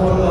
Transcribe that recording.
That's one of the